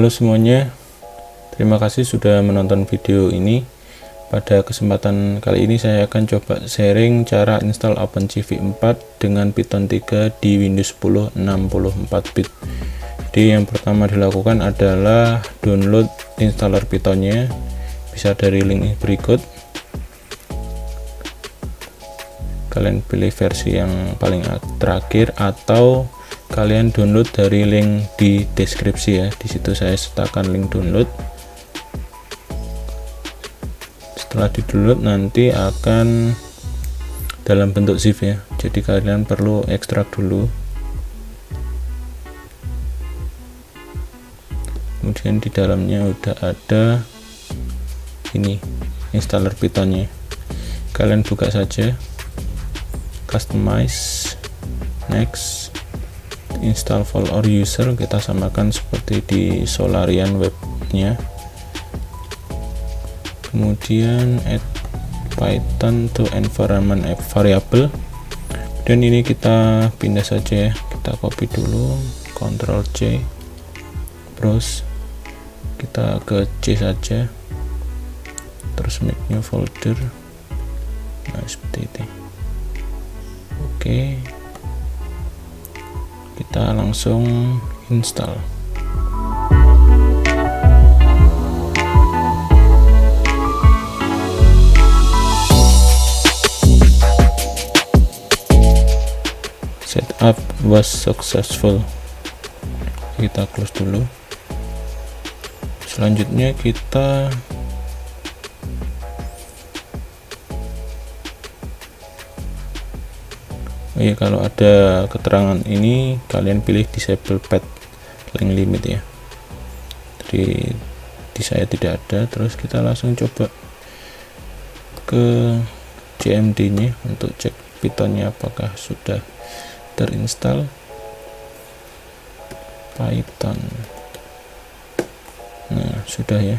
Halo semuanya, terima kasih sudah menonton video ini. Pada kesempatan kali ini saya akan coba sharing cara install OpenCV 4 dengan Python 3 di Windows 10 64 bit. Jadi yang pertama dilakukan adalah download installer Pythonnya, bisa dari link berikut. Kalian pilih versi yang paling terakhir atau kalian download dari link di deskripsi ya. Di situ saya sertakan link download. Setelah di download nanti akan dalam bentuk zip ya. Jadi kalian perlu ekstrak dulu. Kemudian di dalamnya udah ada ini installer pythonnya kalian buka saja. Customize. Next install for our user kita samakan seperti di Solarian webnya. Kemudian add python to environment variable. Dan ini kita pindah saja ya kita copy dulu Ctrl C browse. Kita ke C saja. Terus make new folder. Nah seperti itu. Oke. okay kita langsung install. Setup was successful. Kita close dulu. Selanjutnya kita oh ya kalau ada keterangan ini kalian pilih disable pet link limit ya. Jadi di saya tidak ada terus kita langsung coba ke CMD nya untuk cek pythonnya apakah sudah terinstall. Python. Nah sudah ya.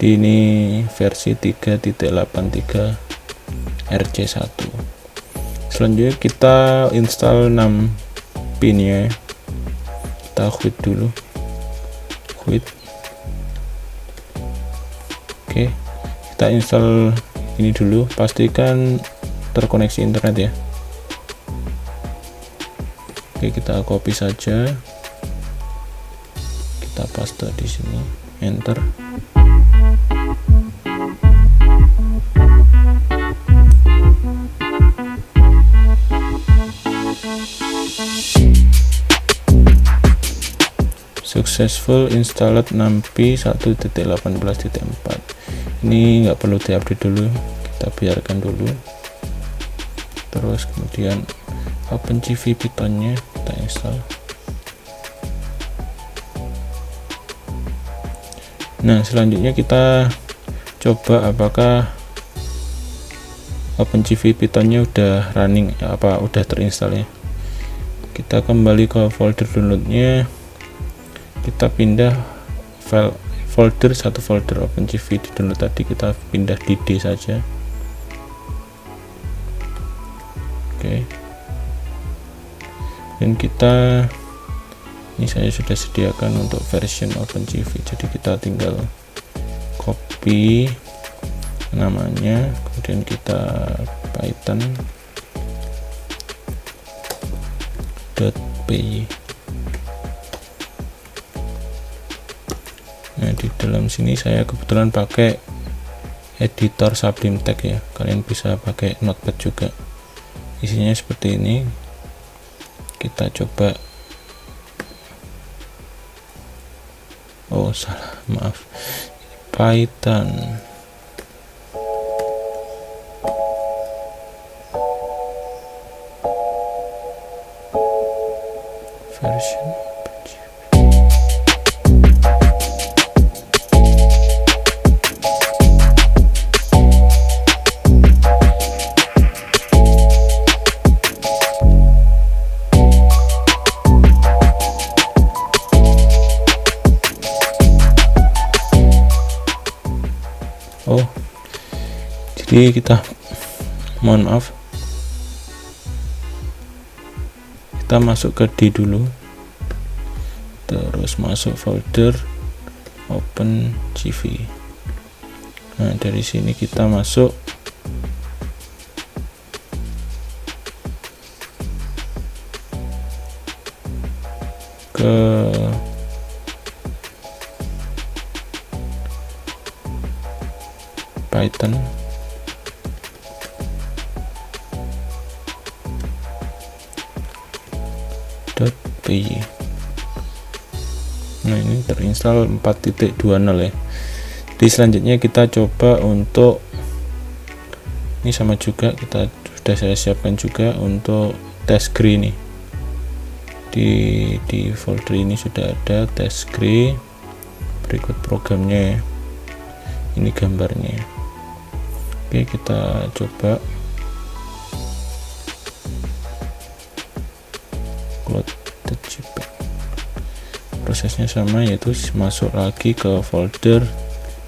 Di ini versi 3.83 RC1 selanjutnya kita install 6 pin ya. Kita quit dulu. Quit. Oke kita install ini dulu. Pastikan terkoneksi internet ya. Oke kita copy saja. Kita paste di sini. Enter successful installed 6p 1.18.4 ini nggak perlu diupdate dulu kita biarkan dulu. Terus kemudian OpenCV pythonnya kita install. Nah selanjutnya kita coba apakah OpenCV pythonnya udah running apa udah terinstall ya kita kembali ke folder downloadnya kita pindah file folder satu folder OpenCV di download tadi kita pindah di D saja. Oke. Dan kita ini saya sudah sediakan untuk version OpenCV jadi kita tinggal copy namanya kemudian kita python .py dalam sini saya kebetulan pakai editor Sublime Text ya. Kalian bisa pakai notepad juga. Isinya seperti ini. Kita coba. Oh salah. Maaf. Python jadi kita. Mohon maaf. Kita masuk ke D dulu. Terus masuk folder open CV nah dari sini kita masuk. Ke Python .py nah ini terinstall 4.20 ya. Di selanjutnya kita coba untuk ini sama juga kita sudah saya siapkan juga untuk test grid nih. Di di folder ini sudah ada test grid berikut programnya ya. Ini gambarnya oke kita coba upload the JPEG prosesnya sama yaitu masuk lagi ke folder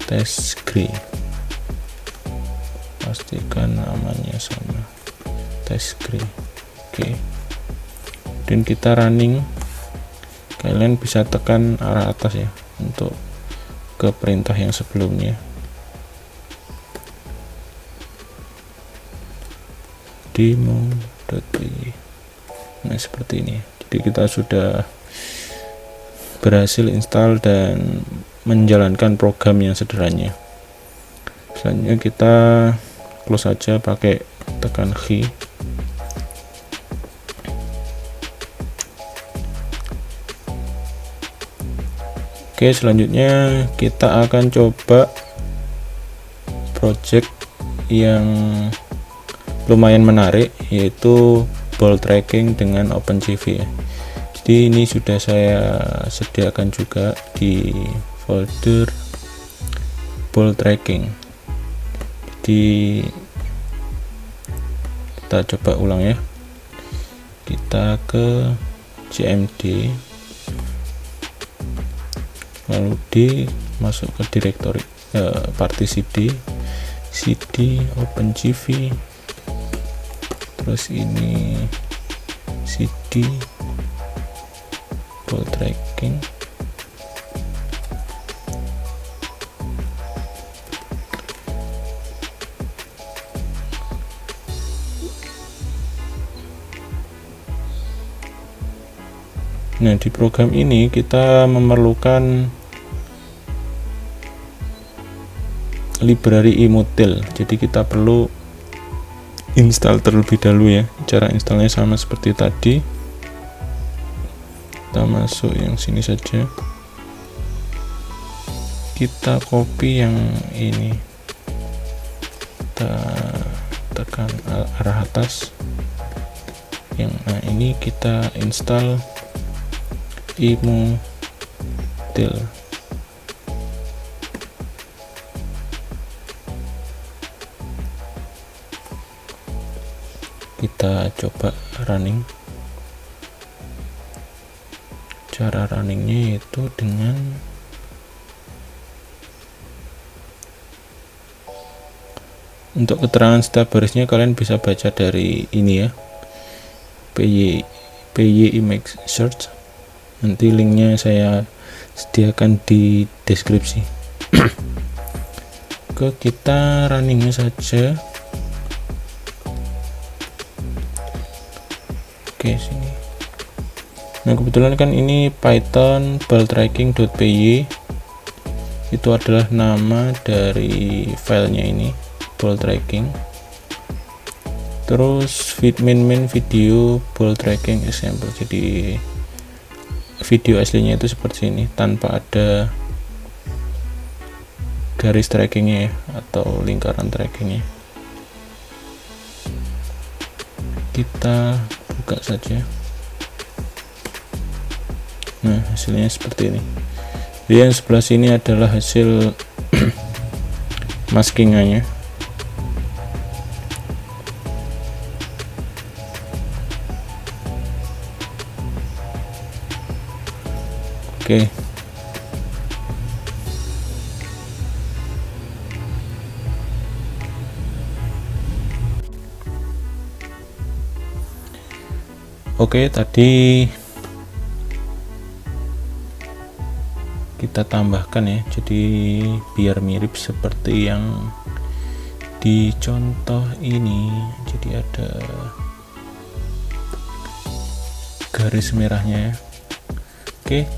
test grid pastikan namanya sama. Test grid oke. Dan kita running. Kalian bisa tekan arah atas ya untuk ke perintah yang sebelumnya. Demo.py nah seperti ini jadi kita sudah berhasil install dan menjalankan program yang sederhana. Selanjutnya kita close saja pakai tekan key Oke selanjutnya kita akan coba project yang lumayan menarik yaitu ball tracking dengan OpenCV. Ya. jadi ini sudah saya sediakan juga di folder ball tracking. Jadi kita coba ulang ya. Kita ke cmd lalu di masuk ke direktori eh, party cd cd OpenGV terus ini cd ball tracking Nah, di program ini kita memerlukan library imutil. Jadi kita perlu install terlebih dahulu ya. Cara installnya sama seperti tadi. Kita masuk yang sini saja. Kita copy yang ini. Kita tekan arah atas. Yang nah ini kita install imutil kita coba running. Cara runningnya itu dengan untuk keterangan setiap barisnya kalian bisa baca dari ini ya. Py py image search. Nanti linknya saya sediakan di deskripsi. Ke kita runningnya saja oke. Sini nah kebetulan kan ini python balltracking.py itu adalah nama dari filenya ini ball tracking. Terus feed min min video ball tracking example. Jadi video aslinya itu seperti ini tanpa ada garis trackingnya ya, atau lingkaran trackingnya. Kita buka saja. Nah hasilnya seperti ini. Jadi yang sebelah sini adalah hasil maskingannya. Oke. Oke, tadi kita tambahkan ya. Jadi biar mirip seperti yang di contoh ini. Jadi ada garis merahnya ya. Oke.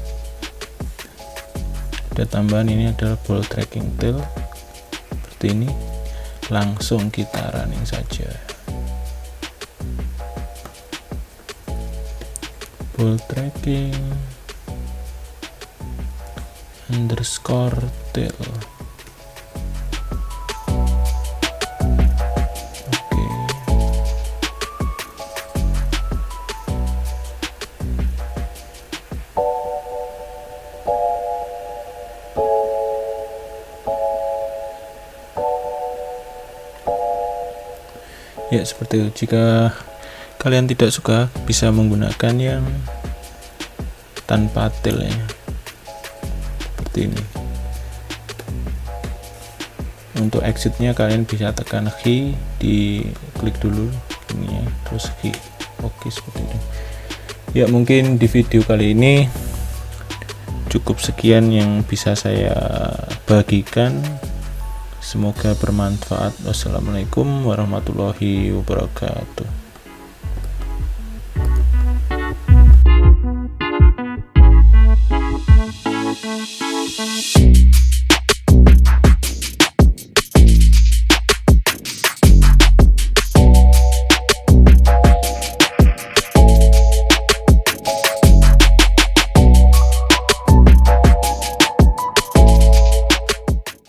Ada tambahan ini adalah ball tracking tail. Seperti ini. Langsung kita running saja ball tracking. Underscore tail oke. Ya seperti itu. Jika kalian tidak suka bisa menggunakan yang tanpa tail ya. Seperti ini. Untuk exitnya kalian bisa tekan key di klik dulu ini ya. Terus key. Oke seperti ini. Ya mungkin di video kali ini cukup sekian yang bisa saya bagikan. Semoga bermanfaat. Wassalamualaikum warahmatullahi wabarakatuh